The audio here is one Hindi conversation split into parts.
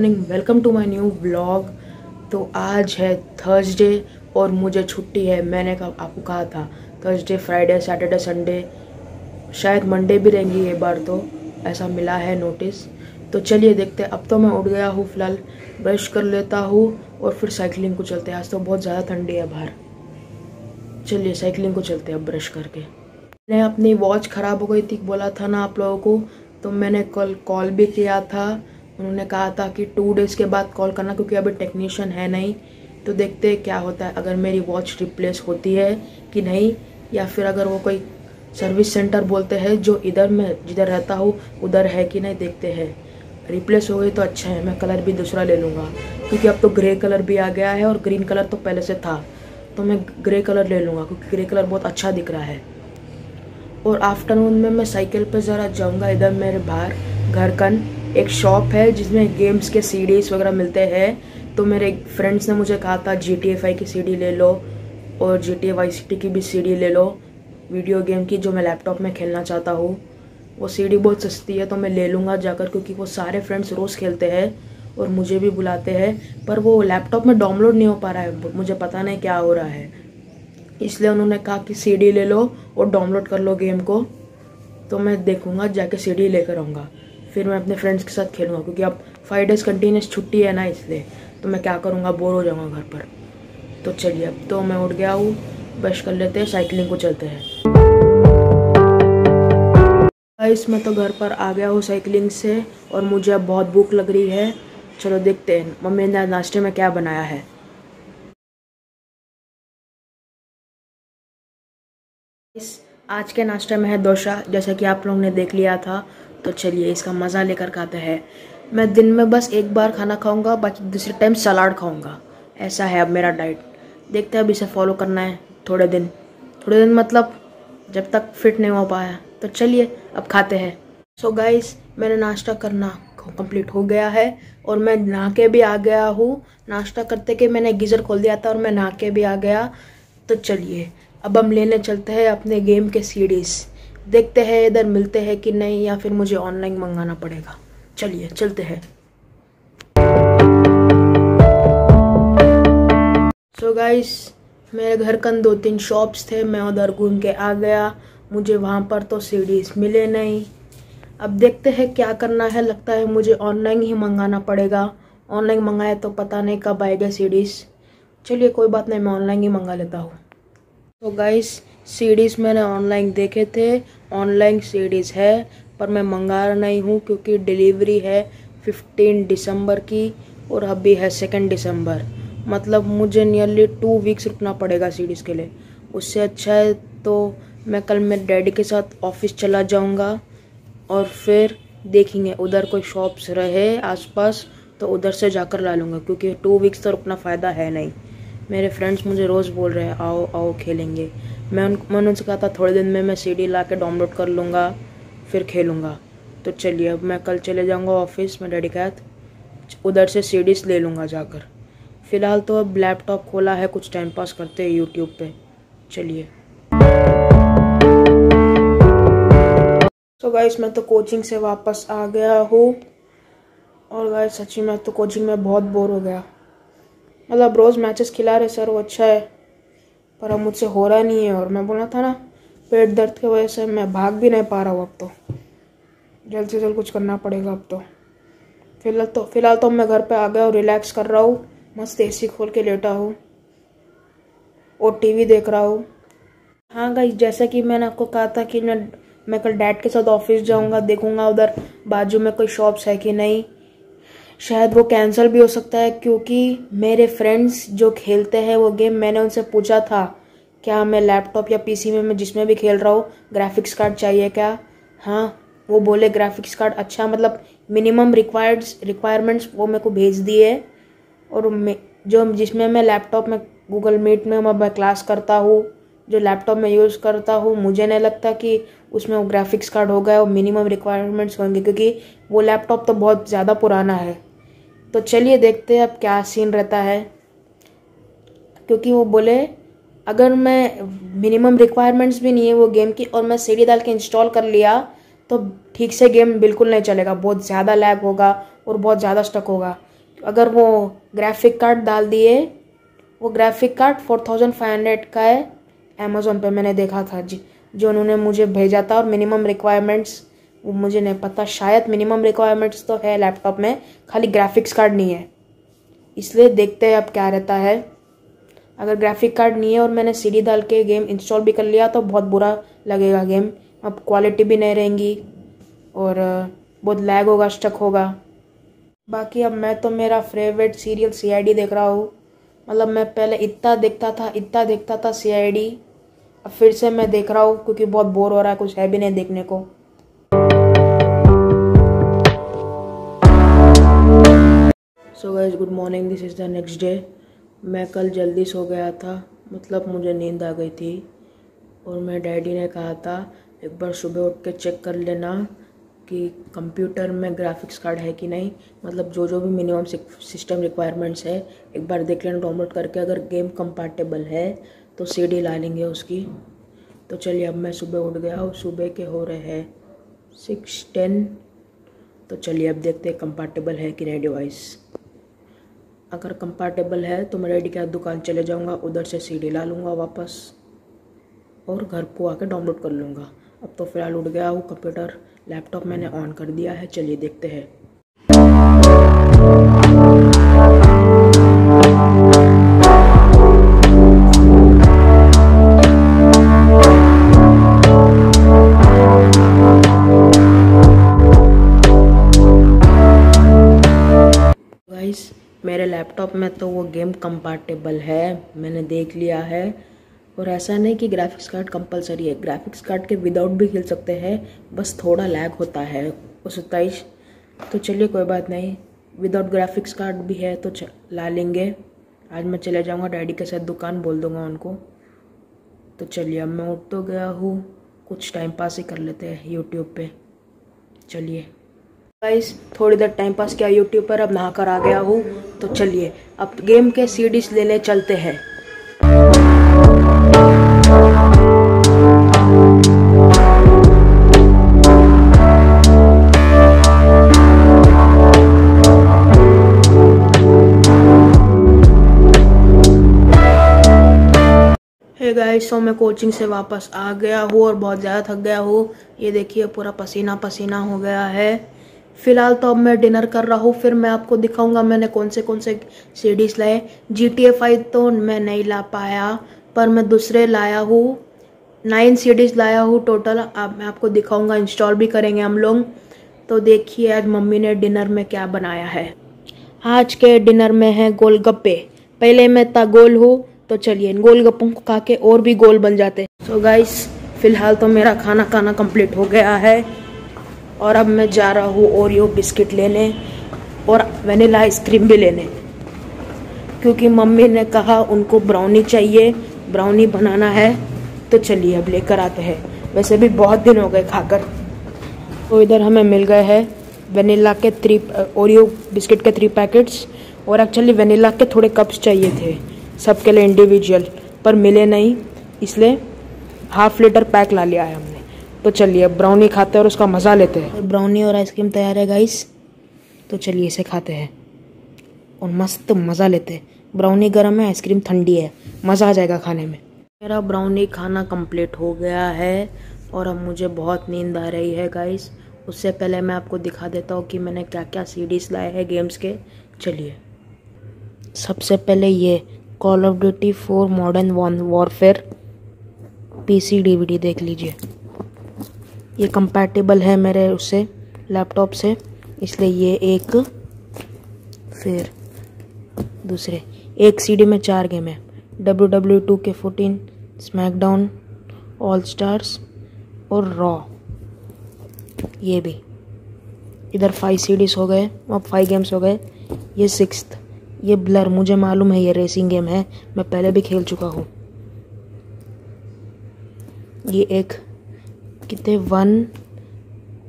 Morning welcome to my new blog तो आज है थर्सडे और मुझे छुट्टी है। मैंने कहा, आपको कहा था थर्सडे फ्राइडे सैटरडे संडे शायद मंडे भी रहेंगी ये बार तो। ऐसा मिला है नोटिस तो चलिए देखते हैं। अब तो मैं उठ गया हूँ फ़िलहाल ब्रश कर लेता हूँ और फिर साइकिलिंग को चलते हैं। आज तो बहुत ज़्यादा ठंडी है बाहर। चलिए साइकिलिंग को चलते हैं ब्रश करके। मैंने अपनी वॉच ख़राब हो गई थी, बोला था ना आप लोगों को। तो मैंने कल कॉल भी किया था। उन्होंने कहा था कि टू डेज़ के बाद कॉल करना क्योंकि अभी टेक्नीशियन है नहीं तो देखते हैं क्या होता है। अगर मेरी वॉच रिप्लेस होती है कि नहीं, या फिर अगर वो कोई सर्विस सेंटर बोलते हैं जो इधर मैं जिधर रहता हूँ, उधर है कि नहीं, देखते हैं। रिप्लेस हो गई तो अच्छा है, मैं कलर भी दूसरा ले लूँगा। क्योंकि अब तो ग्रे कलर भी आ गया है और ग्रीन कलर तो पहले से था तो मैं ग्रे कलर ले लूँगा क्योंकि ग्रे कलर बहुत अच्छा दिख रहा है। और आफ्टरनून में मैं साइकिल पे ज़रा जाऊँगा इधर मेरे बाहर घर कन एक शॉप है जिसमें गेम्स के सीडीज वगैरह मिलते हैं। तो मेरे फ्रेंड्स ने मुझे कहा था जी टी एफ़ आई की सीडी ले लो और G T Y C T की भी सीडी ले लो वीडियो गेम की, जो मैं लैपटॉप में खेलना चाहता हूँ। वो सीडी बहुत सस्ती है तो मैं ले लूँगा जाकर क्योंकि वो सारे फ्रेंड्स रोज़ खेलते हैं और मुझे भी बुलाते हैं। पर वो लैपटॉप में डाउनलोड नहीं हो पा रहा है, मुझे पता नहीं क्या हो रहा है। इसलिए उन्होंने कहा कि सीडी ले लो और डाउनलोड कर लो गेम को। तो मैं देखूँगा, जाके सी लेकर आऊँगा। फिर मैं अपने फ्रेंड्स के साथ खेलूँगा, क्योंकि अब फाइव डेज़ कंटिन्यूस छुट्टी है ना इसलिए तो मैं क्या करूँगा बोर हो जाऊँगा घर पर। तो चलिए, अब तो मैं उठ गया हूँ ब्रश कर लेते हैं साइकिलिंग को चलते हैं। इस मैं तो घर पर आ गया हूँ साइकिलिंग से, और मुझे अब बहुत भूख लग रही है। चलो देखते हैं, मम्मी ने नाश्ते में क्या बनाया है। इस आज के नाश्ते में है डोसा, जैसा कि आप लोगों ने देख लिया था। तो चलिए इसका मज़ा लेकर खाते हैं। मैं दिन में बस एक बार खाना खाऊँगा, बाकी दूसरे टाइम सलाड खाऊँगा। ऐसा है अब मेरा डाइट देखते हैं अब इसे फॉलो करना है थोड़े दिन। थोड़े दिन मतलब जब तक फिट नहीं हो पाया। तो चलिए अब खाते हैं। सो so गाइस मैंने नाश्ता करना कंप्लीट हो गया है और मैं नहा के भी आ गया हूँ। नाश्ता करते के मैंने गीज़र खोल दिया था और मैं नहा के भी आ गया। तो चलिए, अब हम लेने चलते हैं अपने गेम के सीडीज़ देखते हैं, इधर मिलते हैं कि नहीं, या फिर मुझे ऑनलाइन मंगाना पड़ेगा। चलिए, चलते हैं। सो so गाइस मेरे घर कन दो तीन शॉप्स थे, मैं उधर घूम के आ गया। मुझे वहाँ पर तो सीडीज मिले नहीं। अब देखते हैं क्या करना है, लगता है मुझे ऑनलाइन ही मंगाना पड़ेगा। ऑनलाइन मंगाए तो पता नहीं कब आएगा सीडीज चलिए, कोई बात नहीं, मैं ऑनलाइन ही मंगा लेता हूँ। तो गाइस सीडीज़ मैंने ऑनलाइन देखे थे। ऑनलाइन सीरीज़ है, पर मैं मंगा नहीं हूँ क्योंकि डिलीवरी है फिफ्टीन दिसंबर की और अभी है सेकेंड दिसंबर। मतलब मुझे नियरली टू वीक्स रुकना पड़ेगा सीरीज़ के लिए। उससे अच्छा है तो मैं कल मेरे डैडी के साथ ऑफ़िस चला जाऊँगा और फिर देखेंगे, उधर कोई शॉप्स रहे आसपास तो उधर से जाकर ला लूँगा, क्योंकि टू वीक्स तो रुकना फ़ायदा है नहीं। मेरे फ्रेंड्स मुझे रोज़ बोल रहे हैं, आओ आओ खेलेंगे। मैं उन, मैंने उनसे कहा था, थोड़े दिन में मैं सी डी ला के डाउनलोड कर लूँगा, फिर खेलूँगा। तो चलिए, अब मैं कल चले जाऊँगा ऑफ़िस में डैडी के साथ उधर से सी ले लूँगा जाकर। फ़िलहाल तो अब लैपटॉप खोला है, कुछ टाइम पास करते हैं यूट्यूब पे। चलिए। तो गाइस मैं तो कोचिंग से वापस आ गया हूँ। और गाइस सच्ची मैं तो कोचिंग में बहुत बोर हो गया। मतलब रोज़ मैचेस खिला रहे सर, वो अच्छा है। पर अब मुझसे हो रहा नहीं है और मैं बोला था ना, पेट दर्द की वजह से मैं भाग भी नहीं पा रहा हूँ अब तो। जल्द से जल्द कुछ करना पड़ेगा अब तो। फ़िलहाल तो फ़िलहाल तो मैं घर पे आ गया और रिलैक्स कर रहा हूँ, मस्त एसी खोल के लेटा हूँ और टीवी देख रहा हूँ। हाँ गाइस जैसा कि मैंने आपको कहा था कि मैं मैं कल डैड के साथ ऑफ़िस जाऊँगा, देखूँगा उधर बाजू में कोई शॉप्स है कि नहीं। शायद वो कैंसिल भी हो सकता है क्योंकि मेरे फ्रेंड्स जो खेलते हैं वो गेम मैंने उनसे पूछा था, क्या मैं लैपटॉप या पीसी में, मैं जिसमें भी खेल रहा हूँ ग्राफिक्स कार्ड चाहिए क्या? हाँ वो बोले ग्राफिक्स कार्ड अच्छा मतलब मिनिमम रिक्वायर्ड रिक्वायरमेंट्स वो मेरे को भेज दिए और मैं, जो जिसमें मैं लैपटॉप में गूगल मीट में मैं क्लास करता हूँ, जो लैपटॉप में यूज़ करता हूँ, मुझे नहीं लगता कि उसमें वो ग्राफिक्स कार्ड होगा और मिनिमम रिक्वायरमेंट्स होंगे क्योंकि वो लैपटॉप तो बहुत ज़्यादा पुराना है। तो चलिए देखते हैं अब क्या सीन रहता है। क्योंकि वो बोले, अगर मैं मिनिमम रिक्वायरमेंट्स भी नहीं है वो गेम की और मैं सीढ़ी डाल के इंस्टॉल कर लिया तो ठीक से गेम बिल्कुल नहीं चलेगा। बहुत ज़्यादा लैग होगा और बहुत ज़्यादा स्टक होगा। अगर वो ग्राफिक कार्ड डाल दिए, वो graphic card four thousand five hundred का है अमेज़ोन पे मैंने देखा था जी, जो उन्होंने मुझे भेजा था और मिनिमम रिक्वायरमेंट्स वो मुझे नहीं पता, शायद मिनिमम रिक्वायरमेंट्स तो है लैपटॉप में, खाली ग्राफिक्स कार्ड नहीं है। इसलिए देखते हैं अब क्या रहता है। अगर ग्राफिक कार्ड नहीं है और मैंने सीडी डाल के गेम इंस्टॉल भी कर लिया तो बहुत बुरा लगेगा गेम अब क्वालिटी भी नहीं रहेंगी और बहुत लैग होगा स्टक होगा। बाकी अब मैं तो मेरा फेवरेट सीरियल CID देख रहा हूँ। मतलब मैं पहले इतना देखता था, इतना देखता था CID अब फिर से मैं देख रहा हूँ क्योंकि बहुत बोर हो रहा है, कुछ है भी नहीं देखने को। So guys good morning this is the next day मैं कल जल्दी सो गया था। मतलब मुझे नींद आ गई थी। और मैं डैडी ने कहा था, एक बार सुबह उठ के चेक कर लेना कि कंप्यूटर में ग्राफिक्स कार्ड है कि नहीं। मतलब जो जो भी मिनिमम सिस्टम रिक्वायरमेंट्स है, एक बार देख लेना डाउनलोड करके। अगर गेम कंपैटिबल है तो सीडी ला लेंगे उसकी। तो चलिए, अब मैं सुबह उठ गया और सुबह के हो रहे हैं सिक्स टेन तो चलिए, अब देखते हैं कंपैटिबल है कि नहीं डिवाइस अगर कंपैटिबल है तो मैं रेडी के दुकान चले जाऊँगा, उधर से सीडी ला लूँगा वापस और घर को आके डाउनलोड कर लूँगा। अब तो फ़िलहाल उठ गया हूँ कंप्यूटर लैपटॉप मैंने ऑन कर दिया है, चलिए देखते हैं। मेरे लैपटॉप में तो वो गेम कंपार्टेबल है, मैंने देख लिया है। और ऐसा नहीं कि ग्राफिक्स कार्ड कंपलसरी है। ग्राफिक्स कार्ड के विदाउट भी खेल सकते हैं, बस थोड़ा लैग होता है। सत्ताईस तो चलिए कोई बात नहीं। विदाउट ग्राफिक्स कार्ड भी है तो ला लेंगे। आज मैं चले जाऊँगा डैडी के साथ दुकान बोल दूँगा उनको। तो चलिए, अब मैं उठ तो गया हूँ। कुछ टाइम पास ही कर लेते हैं यूट्यूब पे। चलिए। गाइस थोड़ी देर टाइम पास किया यूट्यूब पर, अब नहाकर आ गया हूँ। तो चलिए, अब गेम के सीडीज लेने चलते हैं। गाइस सो मैं कोचिंग से वापस आ गया हूँ और बहुत ज़्यादा थक गया हूँ। ये देखिए, पूरा पसीना पसीना हो गया है। फ़िलहाल तो अब मैं डिनर कर रहा हूँ, फिर मैं आपको दिखाऊँगा मैंने कौन से कौन से सीडीज लाए जी टी ए फाइव तो मैं नहीं ला पाया, पर मैं दूसरे लाया हूँ। नाइन सीडीज लाया हूँ टोटल अब मैं आपको दिखाऊँगा इंस्टॉल भी करेंगे हम लोग। तो देखिए आज मम्मी ने डिनर में क्या बनाया है। आज के डिनर में है गोलगप्पे। पहले मैं था गोल हूँ तो चलिए गोलगप्पों को खा के और भी गोल बन जाते सो so गाइस फ़िलहाल तो मेरा खाना खाना कंप्लीट हो गया है। और अब मैं जा रहा हूँ ओरियो बिस्किट लेने और वनीला आइसक्रीम भी लेने। क्योंकि मम्मी ने कहा उनको ब्राउनी चाहिए, ब्राउनी बनाना है तो चलिए अब लेकर आते हैं। वैसे भी बहुत दिन हो गए खाकर। तो इधर हमें मिल गए हैं वनीला के थ्री ओरियो बिस्किट के थ्री पैकेट्स और एक्चुअली वनीला के थोड़े कप्स चाहिए थे, सबके लिए इंडिविजुअल पर मिले नहीं, इसलिए हाफ़ लीटर पैक ला लिया है हमने। तो चलिए अब ब्राउनी खाते हैं और उसका मज़ा लेते हैं। ब्राउनी और आइसक्रीम तैयार है गाइस तो चलिए इसे खाते हैं और मस्त मज़ा लेते हैं। ब्राउनी गर्म है आइसक्रीम ठंडी है। मज़ा आ जाएगा खाने में। मेरा ब्राउनी खाना कंप्लीट हो गया है और अब मुझे बहुत नींद आ रही है गाइस उससे पहले मैं आपको दिखा देता हूँ कि मैंने क्या क्या सीडीज लाए हैं गेम्स के। चलिए। सबसे पहले ये call of duty four modern warfare PC DVD देख लीजिए। ये कंपैटिबल है मेरे उससे लैपटॉप से। इसलिए ये एक, फिर दूसरे। एक सीडी में चार गेम है। W W two K fourteen SmackDown all stars और रॉ ये भी। इधर फाइव सीडीज हो गए और फाइव गेम्स हो गए। ये सिक्स ये ब्लर मुझे मालूम है ये रेसिंग गेम है। मैं पहले भी खेल चुका हूँ। ये एक कितने? One,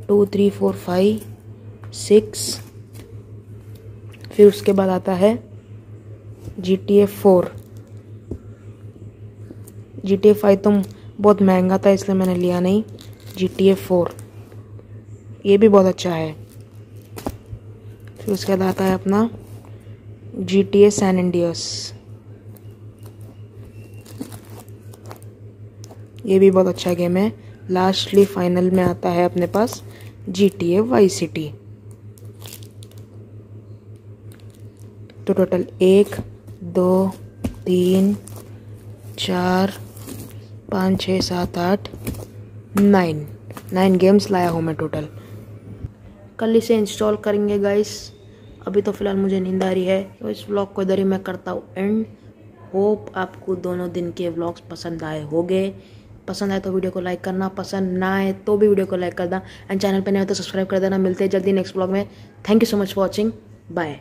two, three, four, five, six. फिर उसके बाद आता है G T A four. G T A five तो बहुत महँगा था, इसलिए मैंने लिया नहीं। G T A four. ये भी बहुत अच्छा है। फिर उसके बाद आता है अपना G T A San Andreas ये भी बहुत अच्छा गेम है। लास्टली फाइनल में आता है अपने पास G T A vice city तो टोटल एक, दो, तीन, चार, पाँच छः सात, आठ, नाइन। नाइन गेम्स लाया हूँ मैं टोटल। कल इसे इंस्टॉल करेंगे गाइस अभी तो फ़िलहाल मुझे नींद आ रही है। तो इस व्लॉग को इधर ही मैं करता हूँ एंड होप आपको दोनों दिन के व्लॉग्स पसंद आए होंगे। पसंद आए तो वीडियो को लाइक करना, पसंद ना आए तो भी वीडियो को लाइक कर देना एंड चैनल पर नहीं हो तो सब्सक्राइब कर देना। मिलते हैं जल्दी नेक्स्ट ब्लॉग में। Thank you so much for watching bye